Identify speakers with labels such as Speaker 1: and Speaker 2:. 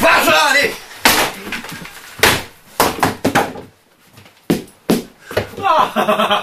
Speaker 1: 发射啊你。啊。